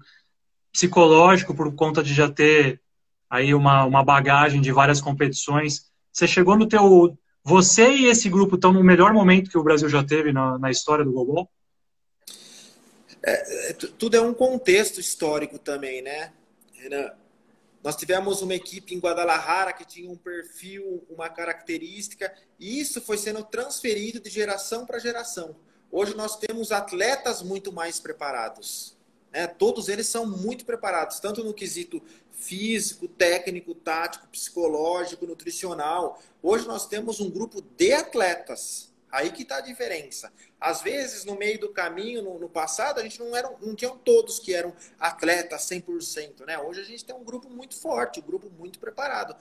Speaker 1: psicológico, por conta de já ter aí uma, uma bagagem de várias competições. Você chegou no teu. Você e esse grupo estão no melhor momento que o Brasil já teve na, na história do Global?
Speaker 2: É, é tudo é um contexto histórico também, né, Renan? Nós tivemos uma equipe em Guadalajara que tinha um perfil, uma característica, e isso foi sendo transferido de geração para geração. Hoje nós temos atletas muito mais preparados. Né? Todos eles são muito preparados, tanto no quesito físico, técnico, tático, psicológico, nutricional. Hoje nós temos um grupo de atletas Aí que está a diferença. Às vezes, no meio do caminho, no, no, passado, a gente não era, não tinham todos que eram atletas 100%, né? Hoje a gente tem um grupo muito forte, um grupo muito preparado.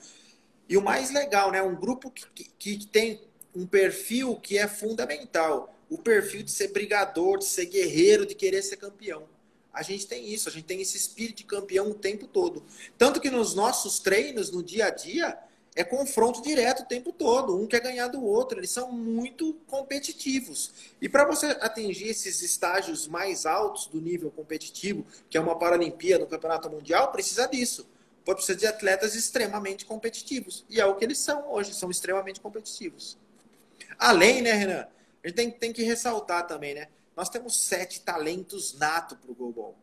Speaker 2: E o mais legal, né? Um grupo que, que, que tem um perfil que é fundamental. O perfil de ser brigador, de ser guerreiro, de querer ser campeão. A gente tem isso, a gente tem esse espírito de campeão o tempo todo. Tanto que nos nossos treinos, no dia a dia, é confronto direto o tempo todo. Um quer ganhar do outro. Eles são muito competitivos. E para você atingir esses estágios mais altos do nível competitivo, que é uma Paralimpíada, no Campeonato Mundial, precisa disso. Precisa de atletas extremamente competitivos. E é o que eles são hoje, são extremamente competitivos. Além, né, Renan? A gente tem, tem que ressaltar também, né? Nós temos sete talentos nato para o Global.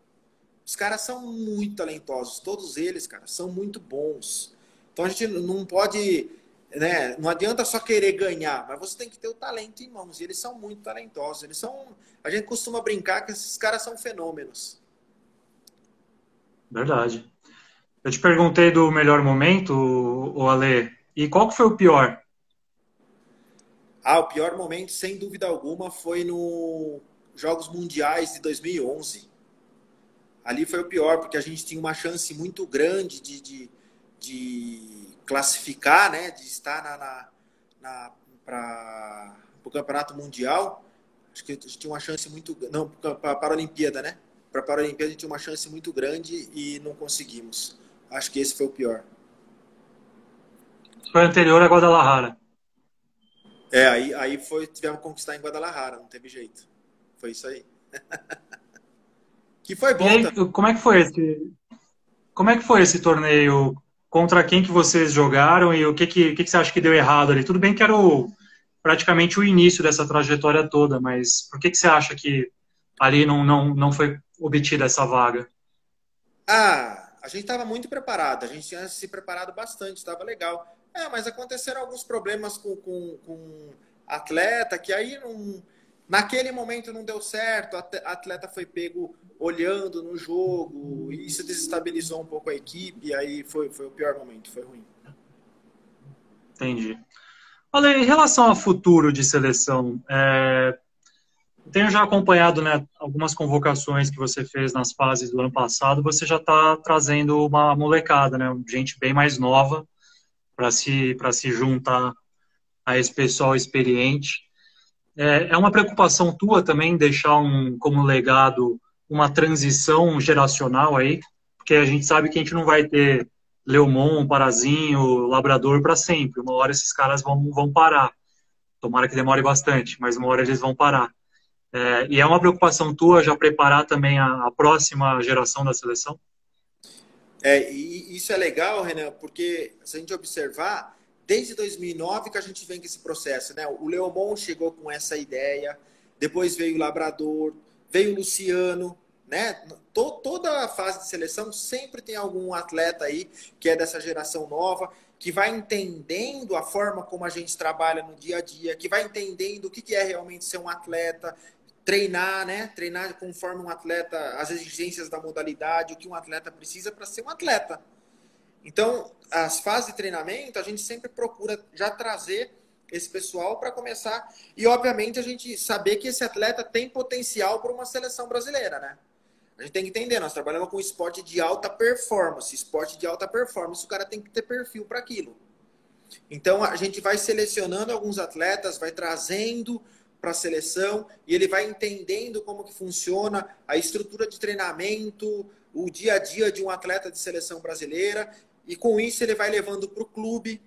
Speaker 2: Os caras são muito talentosos, todos eles, cara, são muito bons. Então a gente não pode, né? Não adianta só querer ganhar, mas você tem que ter o talento em mãos. E eles são muito talentosos. Eles são, a gente costuma brincar que esses caras são fenômenos.
Speaker 1: Verdade. Eu te perguntei do melhor momento, o Ale, e qual que foi o pior?
Speaker 2: Ah, o pior momento, sem dúvida alguma, foi no Jogos Mundiais de 2011. Ali foi o pior, porque a gente tinha uma chance muito grande de, de de classificar, né, de estar na, na, na para o campeonato mundial, acho que a gente tinha uma chance muito não para a Olimpíada, né? Para a Paralimpíada a gente tinha uma chance muito grande e não conseguimos. Acho que esse foi o pior.
Speaker 1: Foi anterior a Guadalajara.
Speaker 2: É, aí, aí foi, tivemos que conquistar em Guadalajara, não teve jeito. Foi isso aí. [laughs] que foi bom.
Speaker 1: Aí, como é que foi esse, como é que foi esse torneio contra quem que vocês jogaram e o que que, que, que você acha que deu errado ali? Tudo bem que era o, praticamente o início dessa trajetória toda, mas por que, que você acha que ali não, não, não foi obtida essa vaga?
Speaker 2: Ah, a gente estava muito preparado, a gente tinha se preparado bastante, estava legal. É, mas aconteceram alguns problemas com, com, com atleta que aí não, naquele momento não deu certo, a atleta foi pego olhando no jogo, e isso desestabilizou um pouco a equipe, e aí foi, foi o pior momento, foi ruim.
Speaker 1: Entendi. Olha, em relação ao futuro de seleção, é, tenho já acompanhado né, algumas convocações que você fez nas fases do ano passado, você já está trazendo uma molecada, né, gente bem mais nova para se, se juntar a esse pessoal experiente. É, é uma preocupação tua também deixar um, como legado uma transição geracional aí, porque a gente sabe que a gente não vai ter Leomon, Parazinho, Labrador para sempre. Uma hora esses caras vão, vão parar. Tomara que demore bastante, mas uma hora eles vão parar. É, e é uma preocupação tua já preparar também a, a próxima geração da seleção?
Speaker 2: É, e isso é legal, Renan, porque se a gente observar, desde 2009 que a gente vem com esse processo, né? O Leomon chegou com essa ideia, depois veio o Labrador, veio o Luciano, né? Toda a fase de seleção sempre tem algum atleta aí que é dessa geração nova, que vai entendendo a forma como a gente trabalha no dia a dia, que vai entendendo o que é realmente ser um atleta, treinar, né? Treinar conforme um atleta, as exigências da modalidade, o que um atleta precisa para ser um atleta. Então, as fases de treinamento, a gente sempre procura já trazer esse pessoal para começar. E, obviamente, a gente saber que esse atleta tem potencial para uma seleção brasileira, né? A gente tem que entender, nós trabalhamos com esporte de alta performance. Esporte de alta performance, o cara tem que ter perfil para aquilo. Então, a gente vai selecionando alguns atletas, vai trazendo para a seleção e ele vai entendendo como que funciona a estrutura de treinamento, o dia a dia de um atleta de seleção brasileira E com isso ele vai levando para o clube,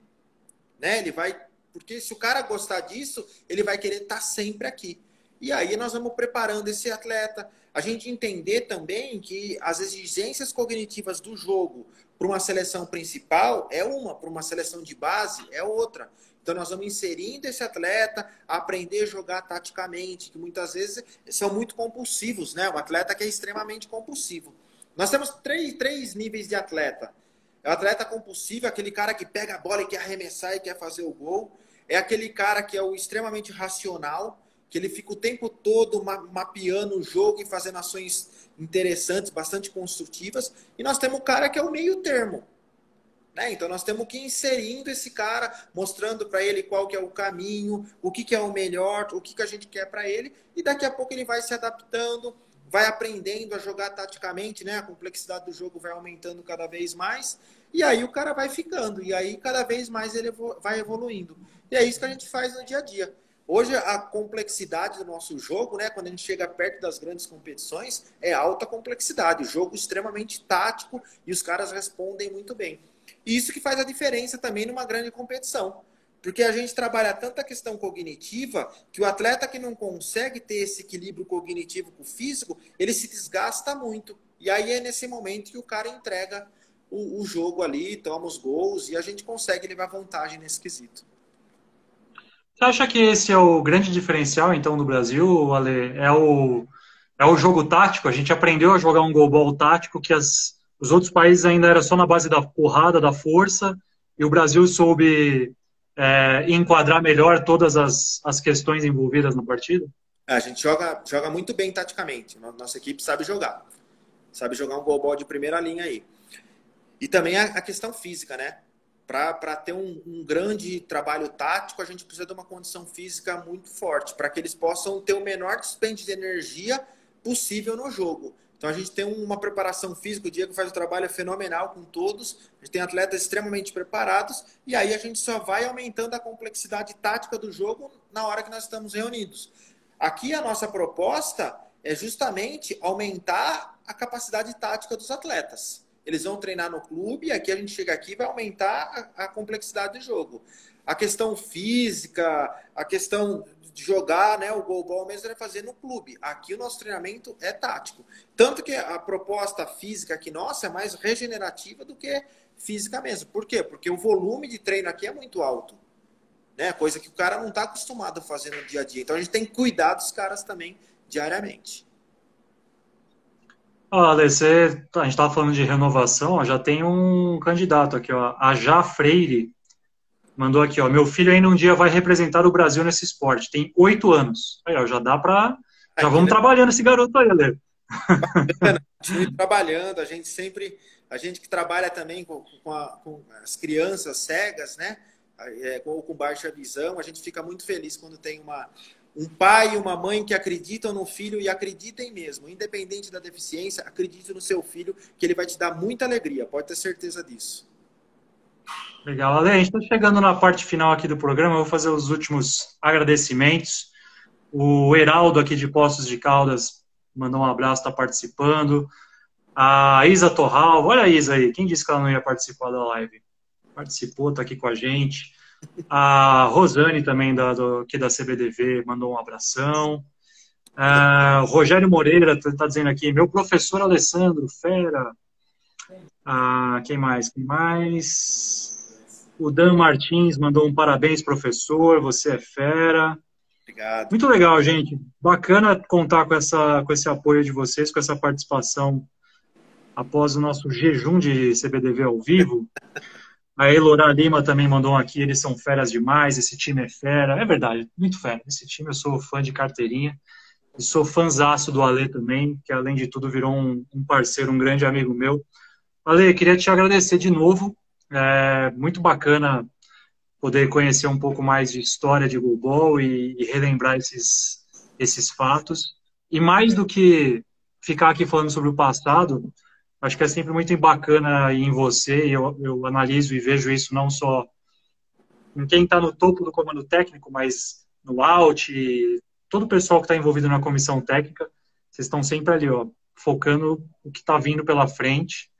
Speaker 2: né? Ele vai. Porque se o cara gostar disso, ele vai querer estar tá sempre aqui. E aí nós vamos preparando esse atleta. A gente entender também que as exigências cognitivas do jogo para uma seleção principal é uma, para uma seleção de base é outra. Então nós vamos inserindo esse atleta a aprender a jogar taticamente, que muitas vezes são muito compulsivos, né? Um atleta que é extremamente compulsivo. Nós temos três, três níveis de atleta. É o atleta compulsivo, aquele cara que pega a bola e quer arremessar e quer fazer o gol. É aquele cara que é o extremamente racional, que ele fica o tempo todo mapeando o jogo e fazendo ações interessantes, bastante construtivas. E nós temos o cara que é o meio termo. Né? Então nós temos que ir inserindo esse cara, mostrando para ele qual que é o caminho, o que, que é o melhor, o que, que a gente quer para ele. E daqui a pouco ele vai se adaptando, vai aprendendo a jogar taticamente, né? A complexidade do jogo vai aumentando cada vez mais. E aí o cara vai ficando. E aí cada vez mais ele vai evoluindo. E é isso que a gente faz no dia a dia. Hoje a complexidade do nosso jogo, né, quando a gente chega perto das grandes competições, é alta complexidade, o jogo extremamente tático e os caras respondem muito bem. E isso que faz a diferença também numa grande competição. Porque a gente trabalha tanta questão cognitiva que o atleta que não consegue ter esse equilíbrio cognitivo com o físico, ele se desgasta muito. E aí é nesse momento que o cara entrega o, o jogo ali, toma os gols e a gente consegue levar vantagem nesse quesito.
Speaker 1: Você acha que esse é o grande diferencial, então, do Brasil, Ale? É o, é o jogo tático? A gente aprendeu a jogar um goalball tático que as, os outros países ainda era só na base da porrada, da força, e o Brasil soube é, enquadrar melhor todas as, as questões envolvidas na partida?
Speaker 2: A gente joga, joga muito bem taticamente. Nossa equipe sabe jogar. Sabe jogar um goalball de primeira linha aí. E também a, questão física, né? para ter um, um, grande trabalho tático, a gente precisa de uma condição física muito forte, para que eles possam ter o menor dispêndio de energia possível no jogo. Então a gente tem uma preparação física, o Diego faz um trabalho fenomenal com todos, a gente tem atletas extremamente preparados, e aí a gente só vai aumentando a complexidade tática do jogo na hora que nós estamos reunidos. Aqui a nossa proposta é justamente aumentar a capacidade tática dos atletas eles vão treinar no clube, e aqui a gente chega aqui e vai aumentar a, complexidade do jogo. A questão física, a questão de jogar, né, o goalball mesmo, é fazer no clube. Aqui o nosso treinamento é tático. Tanto que a proposta física aqui nossa é mais regenerativa do que física mesmo. Por quê? Porque o volume de treino aqui é muito alto. Né? Coisa que o cara não está acostumado a fazer no dia a dia. Então a gente tem que cuidar dos caras também diariamente.
Speaker 1: Olha, você, a gente estava falando de renovação, ó, já tem um candidato aqui, ó, a Já Freire, mandou aqui, ó, meu filho ainda um dia vai representar o Brasil nesse esporte, tem oito anos. Aí, ó, já dá para, já vamos trabalhando esse garoto aí, Ale. [laughs]
Speaker 2: Continue trabalhando, a gente sempre, a gente que trabalha também com, com, a, com as crianças cegas, né, é, ou com baixa visão, a gente fica muito feliz quando tem uma, um pai e uma mãe que acreditam no filho e acreditem mesmo, independente da deficiência, acredite no seu filho, que ele vai te dar muita alegria, pode ter certeza disso.
Speaker 1: Legal, Ale, a gente está chegando na parte final aqui do programa, eu vou fazer os últimos agradecimentos. O Heraldo aqui de Poços de Caldas mandou um abraço, está participando. A Isa Torral, olha a Isa aí, quem disse que ela não ia participar da live? Participou, está aqui com a gente. A Rosane também, da, do, aqui da CBDV, mandou um abração. Uh, Rogério Moreira está tá dizendo aqui, meu professor Alessandro, fera. Uh, quem mais? Quem mais? O Dan Martins mandou um parabéns, professor, você é fera.
Speaker 2: Obrigado.
Speaker 1: Muito legal, gente. Bacana contar com, essa, com esse apoio de vocês, com essa participação após o nosso jejum de CBDV ao vivo. A Elora Lima também mandou um aqui, eles são feras demais, esse time é fera. É verdade, muito fera. Esse time eu sou fã de carteirinha. E sou fãzaço do Ale também, que além de tudo virou um, um parceiro, um grande amigo meu. Ale, queria te agradecer de novo. É muito bacana poder conhecer um pouco mais de história de Global e, e relembrar esses, esses fatos. E mais do que ficar aqui falando sobre o passado, Acho que é sempre muito bacana em você, eu, eu analiso e vejo isso não só em quem está no topo do comando técnico, mas no out, todo o pessoal que está envolvido na comissão técnica, vocês estão sempre ali, ó, focando o que está vindo pela frente.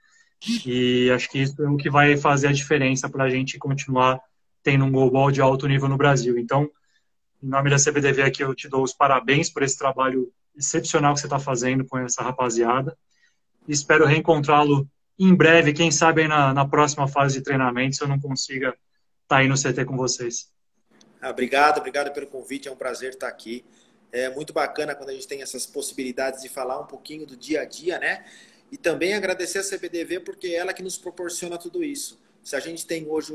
Speaker 1: E acho que isso é o que vai fazer a diferença para a gente continuar tendo um goalball de alto nível no Brasil. Então, em nome da CBDV aqui, eu te dou os parabéns por esse trabalho excepcional que você está fazendo com essa rapaziada. Espero reencontrá-lo em breve, quem sabe na, na, próxima fase de treinamento, se eu não consiga estar tá aí no CT com vocês.
Speaker 2: Ah, obrigado, obrigado pelo convite, é um prazer estar aqui. É muito bacana quando a gente tem essas possibilidades de falar um pouquinho do dia a dia, né? E também agradecer a CBDV porque é ela que nos proporciona tudo isso. Se a gente tem hoje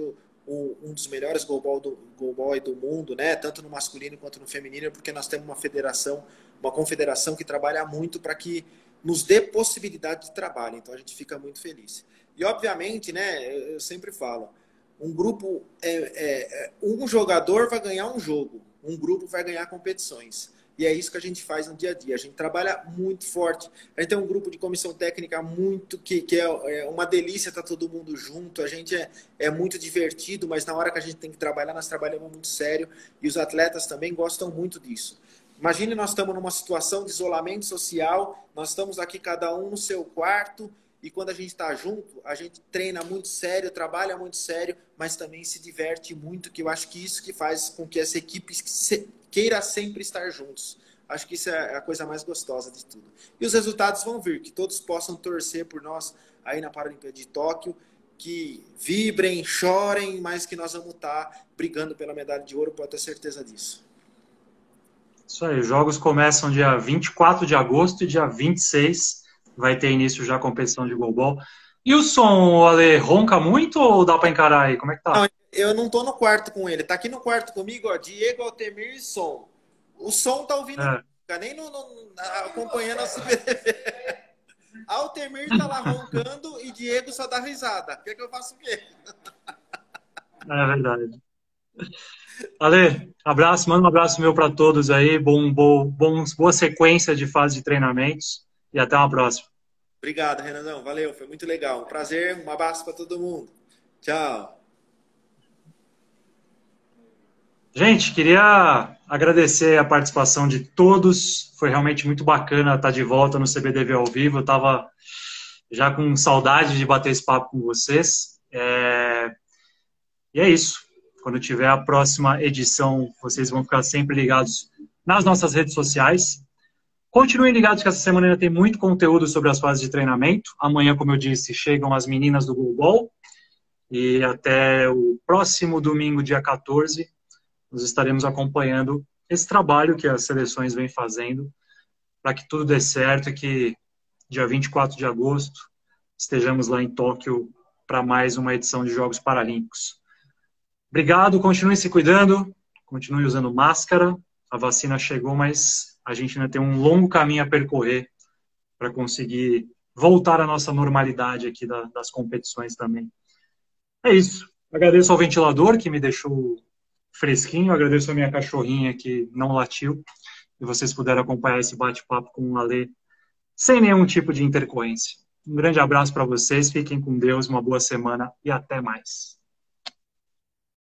Speaker 2: um, um dos melhores goalball do, goalball do mundo, né? Tanto no masculino quanto no feminino, é porque nós temos uma federação, uma confederação que trabalha muito para que nos dê possibilidade de trabalho. Então a gente fica muito feliz. E obviamente, né? Eu sempre falo, um grupo é, é, é um jogador vai ganhar um jogo, um grupo vai ganhar competições. E é isso que a gente faz no dia a dia. A gente trabalha muito forte. A gente tem um grupo de comissão técnica muito que, que é, é uma delícia estar todo mundo junto. A gente é, é muito divertido, mas na hora que a gente tem que trabalhar, nós trabalhamos muito sério. E os atletas também gostam muito disso. Imagine nós estamos numa situação de isolamento social, nós estamos aqui cada um no seu quarto, e quando a gente está junto, a gente treina muito sério, trabalha muito sério, mas também se diverte muito, que eu acho que isso que faz com que essa equipe queira sempre estar juntos. Acho que isso é a coisa mais gostosa de tudo. E os resultados vão vir, que todos possam torcer por nós aí na Paralimpíada de Tóquio, que vibrem, chorem, mas que nós vamos estar brigando pela medalha de ouro, pode ter certeza disso.
Speaker 1: Isso aí, os jogos começam dia 24 de agosto e dia 26 vai ter início já a competição de goalball. E o som, Ale, ronca muito ou dá para encarar aí? Como é que tá?
Speaker 2: Não, eu não tô no quarto com ele. Tá aqui no quarto comigo, ó, Diego, Altemir e Som. O Som tá ouvindo, é. Tá nem no, no, acompanhando a CBTV. [laughs] Altemir tá lá roncando e Diego só dá risada. Quer que eu faça o quê?
Speaker 1: É verdade. Ale, abraço, manda um abraço meu para todos aí. Bom, bom, bom, boa sequência de fase de treinamentos e até uma próxima.
Speaker 2: Obrigado, Renanão. Valeu, foi muito legal. Um prazer, um abraço para todo mundo. Tchau.
Speaker 1: Gente, queria agradecer a participação de todos. Foi realmente muito bacana estar de volta no CBDV ao vivo. Eu estava já com saudade de bater esse papo com vocês. É... E é isso. Quando tiver a próxima edição, vocês vão ficar sempre ligados nas nossas redes sociais. Continuem ligados que essa semana ainda tem muito conteúdo sobre as fases de treinamento. Amanhã, como eu disse, chegam as meninas do Global. E até o próximo domingo, dia 14, nós estaremos acompanhando esse trabalho que as seleções vêm fazendo para que tudo dê certo e que dia 24 de agosto estejamos lá em Tóquio para mais uma edição de Jogos Paralímpicos. Obrigado, continue se cuidando, continue usando máscara. A vacina chegou, mas a gente ainda tem um longo caminho a percorrer para conseguir voltar à nossa normalidade aqui das competições também. É isso. Agradeço ao ventilador que me deixou fresquinho. Agradeço a minha cachorrinha que não latiu. E vocês puderam acompanhar esse bate-papo com o Alê sem nenhum tipo de intercorrência. Um grande abraço para vocês, fiquem com Deus, uma boa semana e até mais.